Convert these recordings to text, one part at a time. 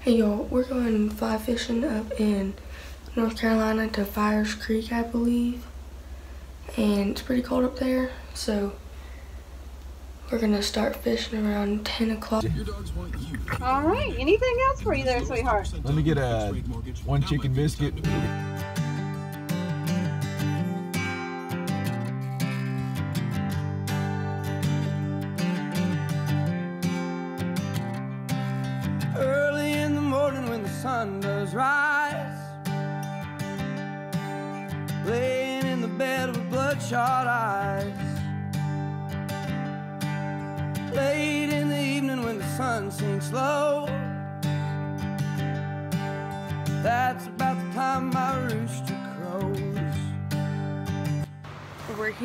Hey y'all, we're going fly fishing up in North Carolina to Fires Creek, I believe. And it's pretty cold up there, so we're gonna start fishing around 10 o'clock. All right. Anything else for you there, sweetheart? Let me get a one chicken biscuit.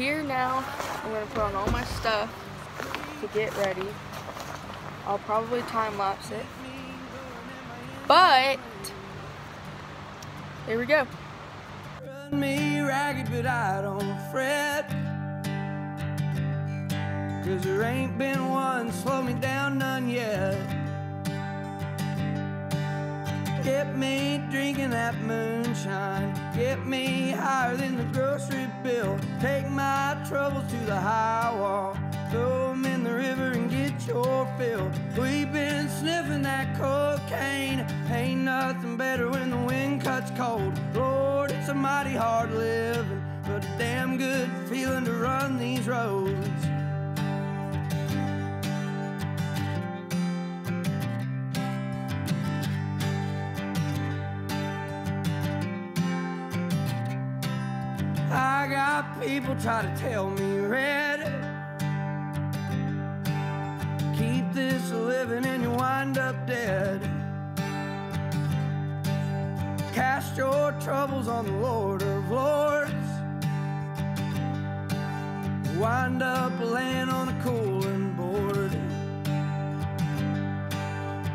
Here now. I'm gonna put on all my stuff to get ready. I'll probably time lapse it. But here we go. Run me ragged, but I don't fret. Cause there ain't been one slow me down, none yet. Get me drinking that moonshine. Get me higher than the grocery bill. Take my troubles to the high wall. Throw 'em in the river and get your fill. We've been sniffing that cocaine. Ain't nothing better when the wind cuts cold. Lord, it's a mighty hard living, but a damn good feeling to run these roads. People try to tell me red. Keep this living and you wind up dead. Cast your troubles on the Lord of Lords. Wind up laying on a cooling board.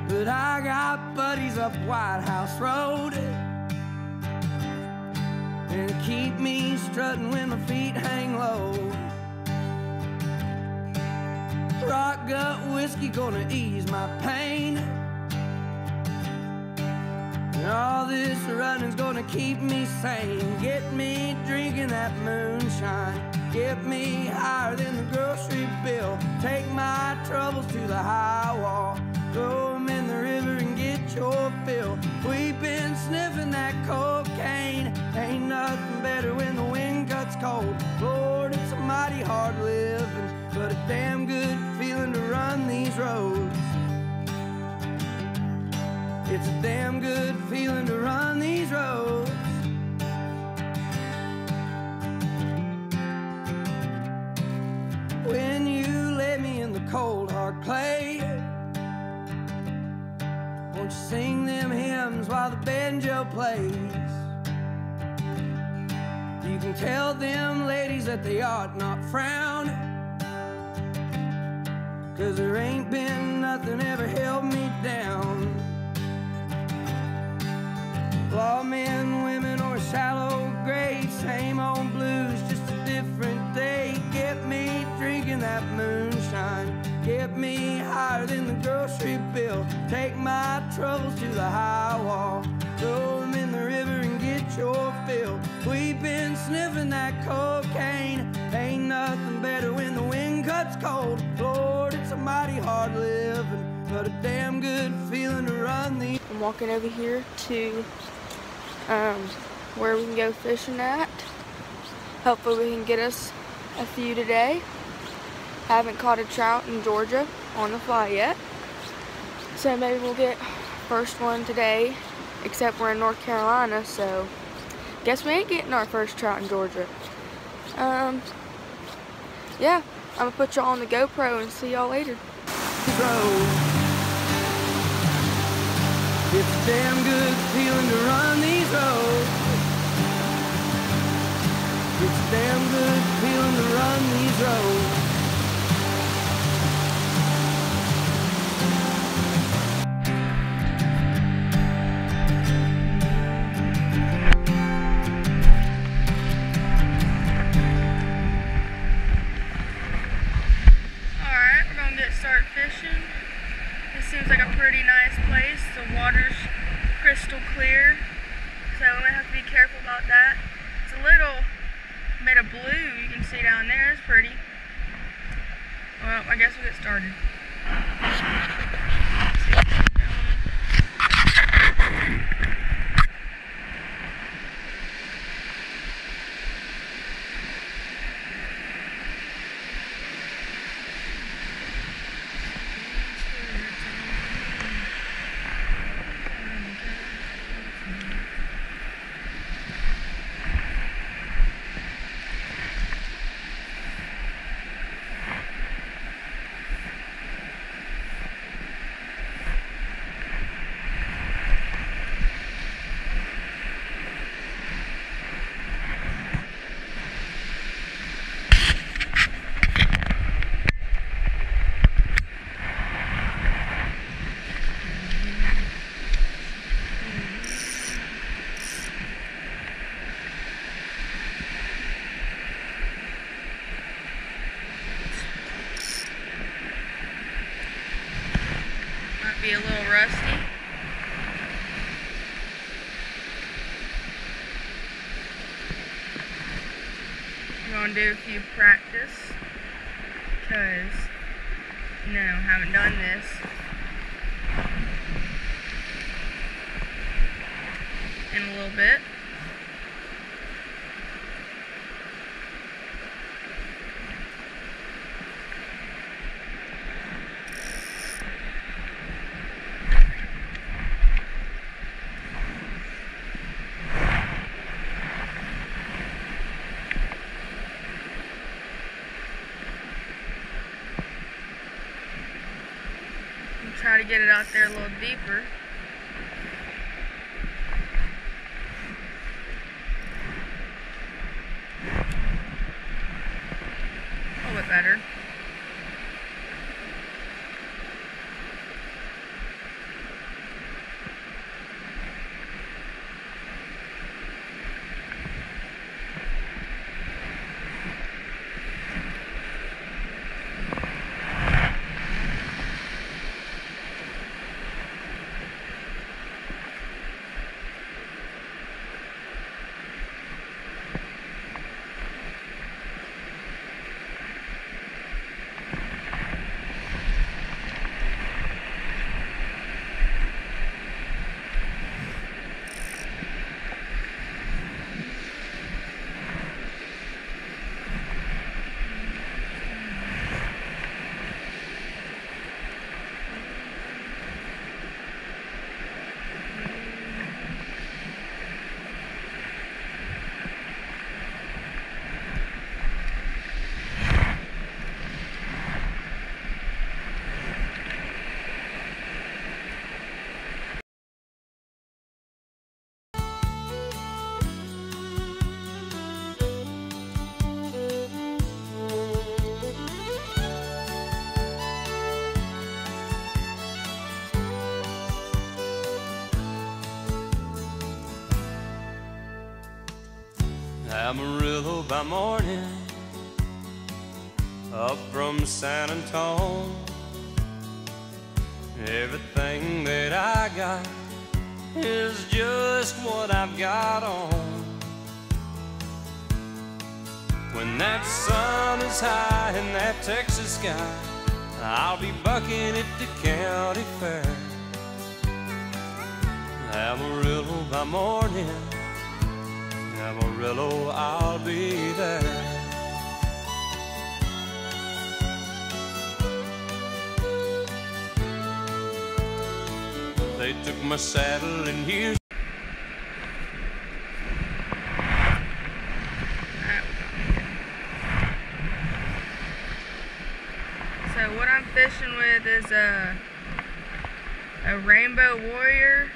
But I got buddies up White House Road and keep me strutting when my feet hang low. Rock gut whiskey gonna ease my pain. And all this running's gonna keep me sane. Get me drinking that moonshine. Get me higher than the grocery bill. Take my troubles to the high wall. The river and get your fill. We've been sniffing that cocaine. Ain't nothing better when the wind cuts cold. Lord, it's a mighty hard living, but a damn good feeling to run these roads. It's a damn good feeling to run these roads. The banjo plays? You can tell them ladies that they ought not frown. Cause there ain't been nothing ever held me down. Lawmen, women, or shallow grave, same old blues, just a different day. Get me drinking that moonshine. Get me higher than the grocery bill. Take my troubles to the high wall. Throw 'em in the river and get your fill. We've been sniffing that cocaine. Ain't nothing better when the wind cuts cold. Lord, it's a mighty hard living, but a damn good feeling to run these. I'm walking over here to um, where we can go fishing at. Hopefully we can get us a few today. I Haven't caught a trout in Georgia on the fly yet. So maybe we'll get first one today, except we're in North Carolina, so guess we ain't getting our first trout in Georgia. Um, yeah, I'm gonna put y'all on the GoPro and see y'all later. It's a damn good feeling to run these roads. It's a damn good feeling to run these roads. This seems like a pretty nice place. The water's crystal clear, so I'm gonna have to be careful about that. It's a little bit of blue you can see down there. It's pretty. Well, I guess we'll get started. Be a little rusty. I'm gonna do a few practice because know haven't done this. In a little bit. and try to get it out there a little deeper. By morning, up from San Antone. Everything that I got is just what I've got on. When that sun is high in that Texas sky, I'll be bucking at the county fair. Amarillo by morning. Amarillo, I'll be there. They took my saddle and here's So what I'm fishing with is a a rainbow warrior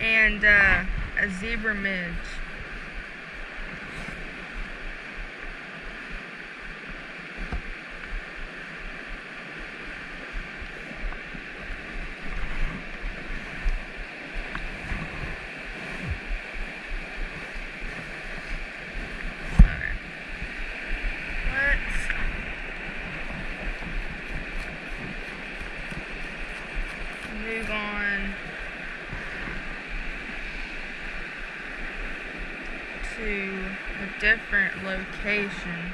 and uh, a zebra midge. different location.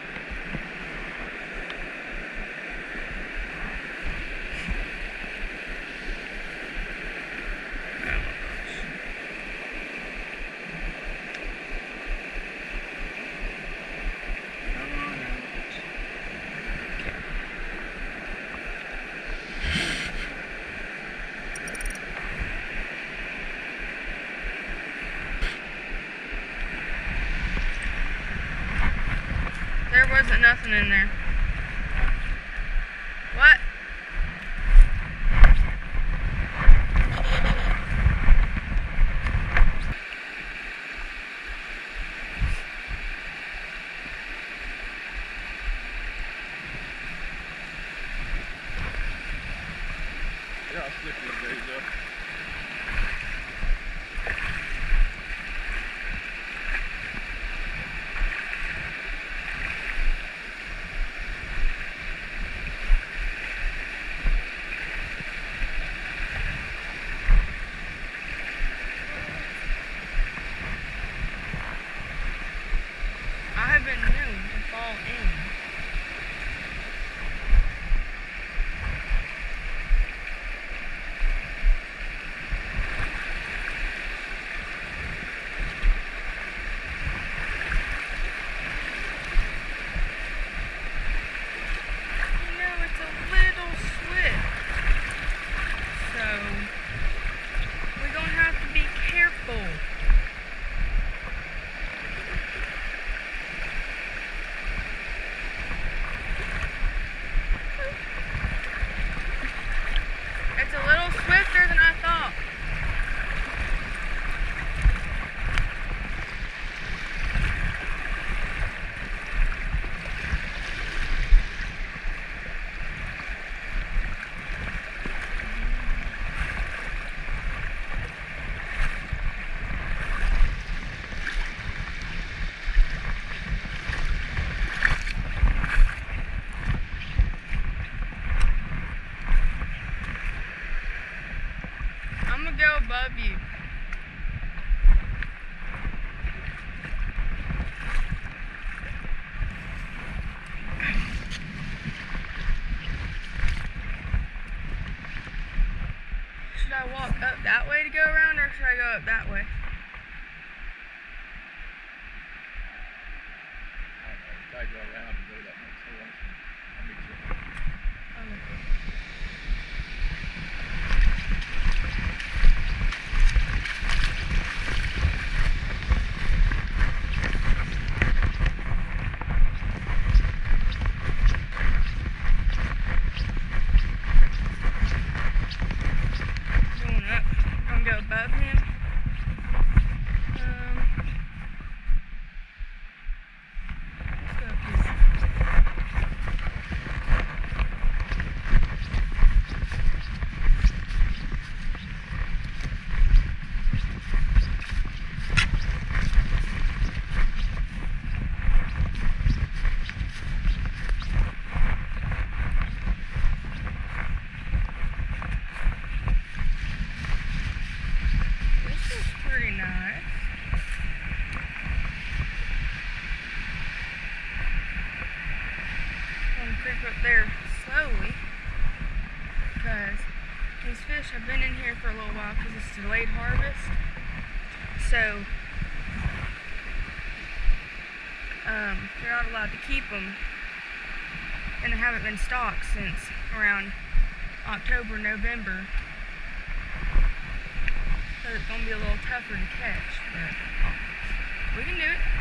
wasn't nothing in there. out that way. um, they're not allowed to keep them. And they haven't been stocked since around October, November. So it's going to be a little tougher to catch, but we can do it.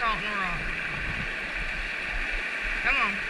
Go, Laura. Come on.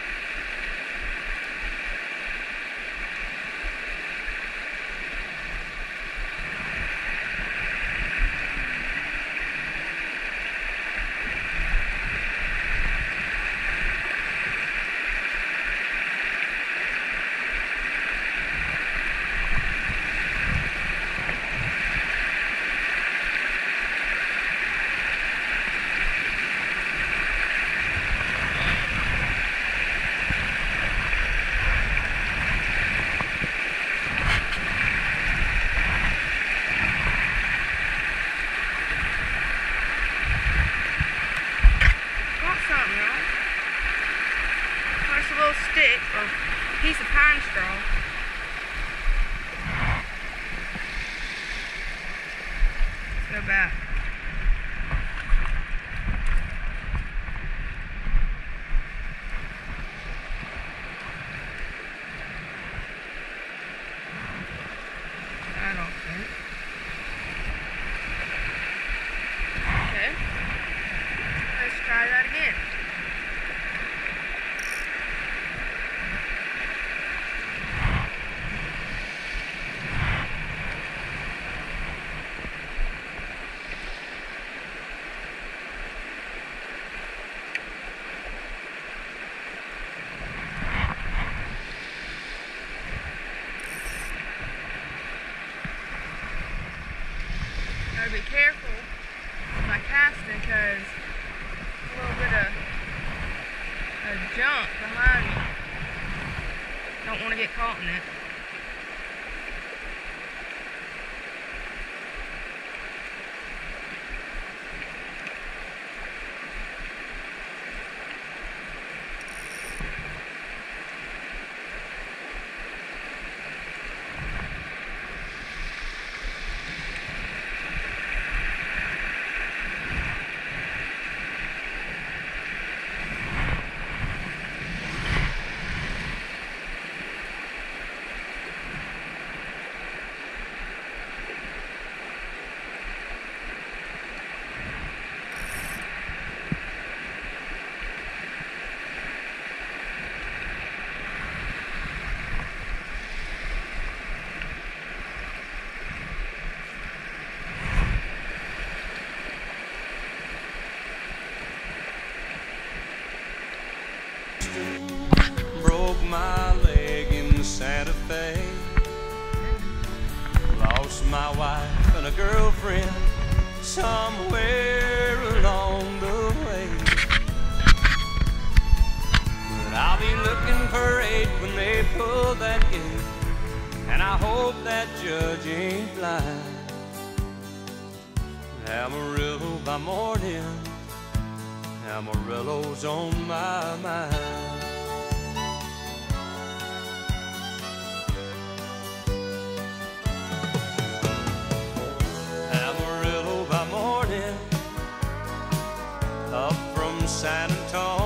thing. Let's go back. because a little bit of a jump behind me. Don't want to get caught in it. up from San Antonio.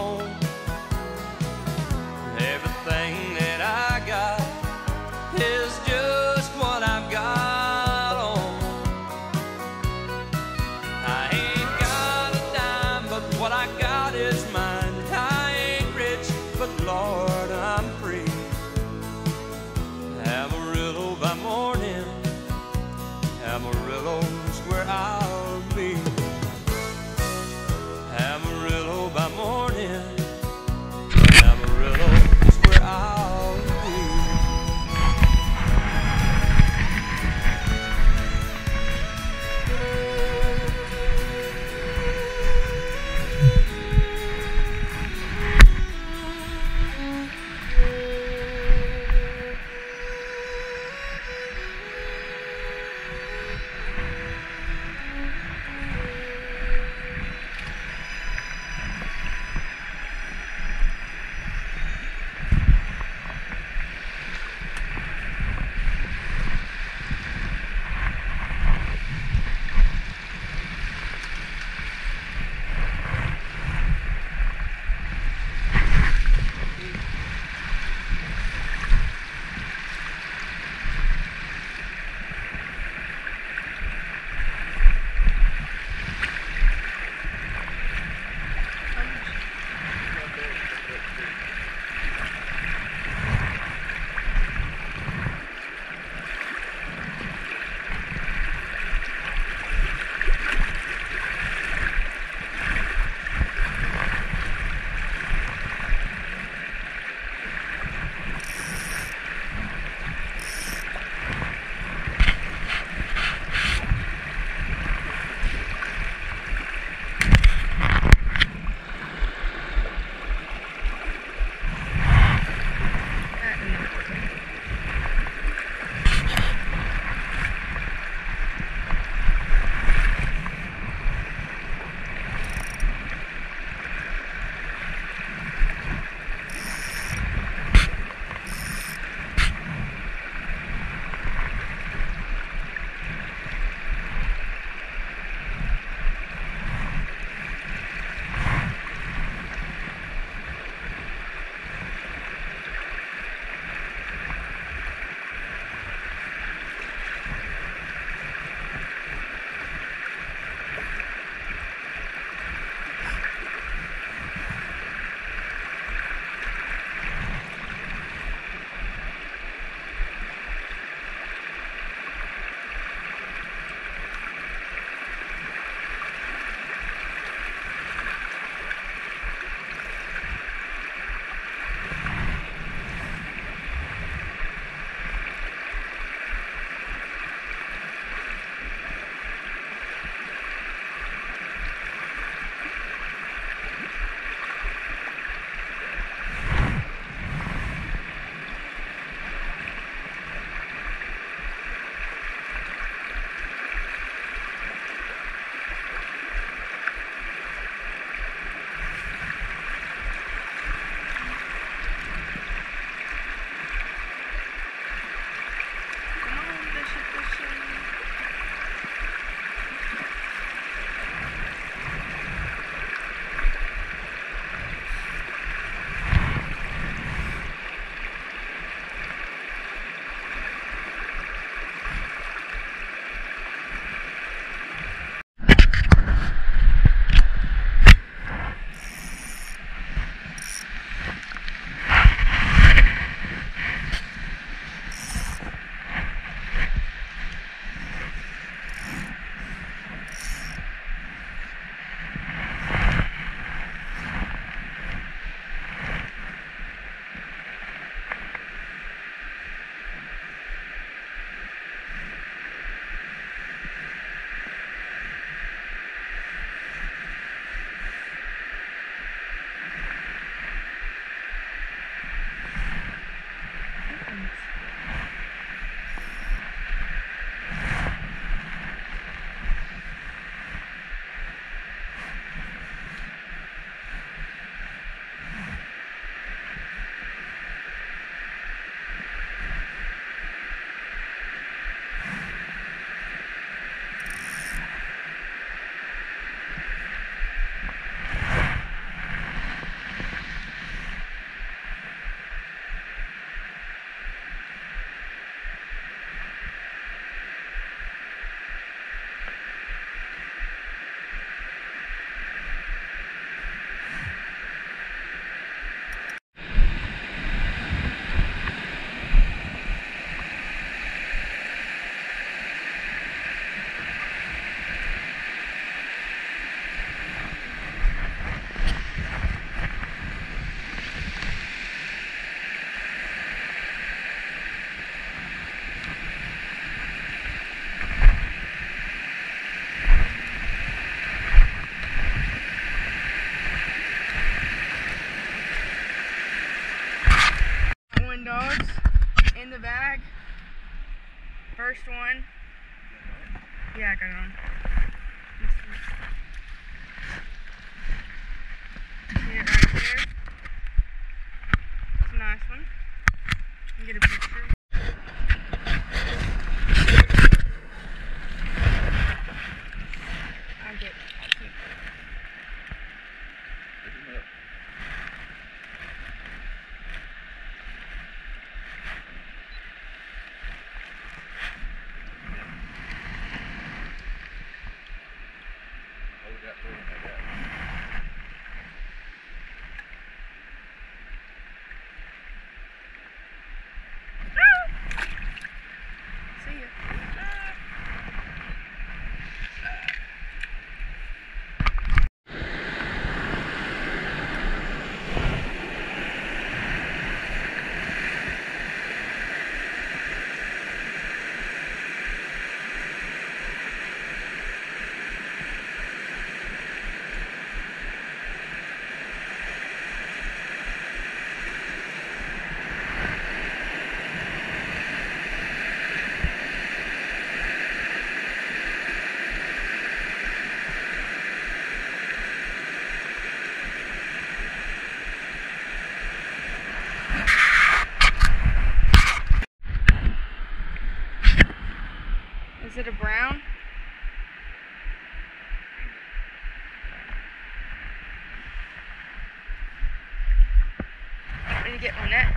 Get my net.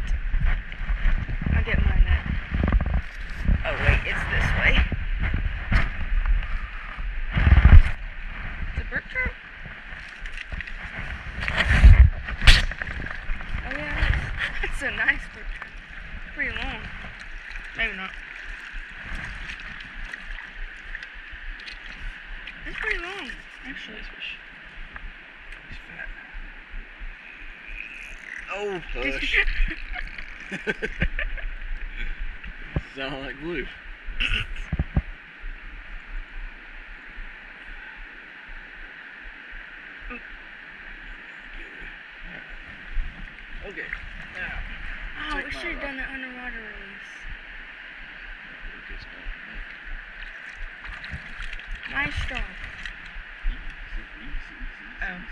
I'll get my net. Oh wait, it's this way. It's a brook trout? Oh yeah, it is. A nice brook trout. Pretty long. Maybe not. It's pretty long, actually. Oh, hush. Sound like blue. Okay. Now. Oh, Take we my should have rod. done the underwater release. Lucas, don't Nice job. Easy, easy, easy, Oh. easy.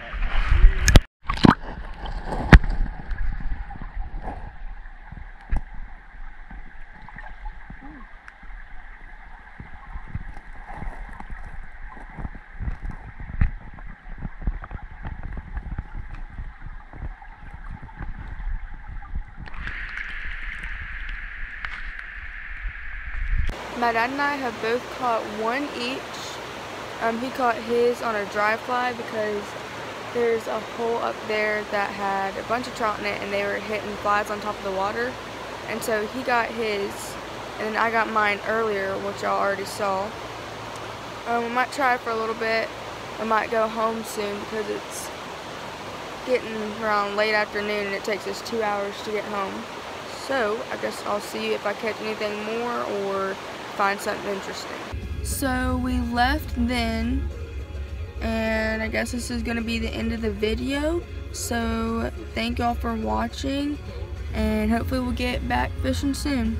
Alright. My dad and I have both caught one each. Um, he caught his on a dry fly because there's a hole up there that had a bunch of trout in it and they were hitting flies on top of the water. And so he got his and then I got mine earlier, which y'all already saw. Um, we might try for a little bit. I might go home soon because it's getting around late afternoon and it takes us two hours to get home. So I guess I'll see if I catch anything more or find something interesting. So we left then and I guess this is going to be the end of the video. So thank y'all for watching and hopefully we'll get back fishing soon.